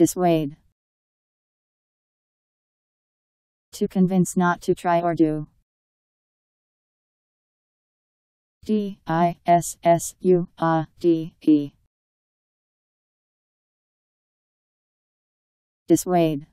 Dissuade. To convince not to try or do. D I S S U A D E. Dissuade.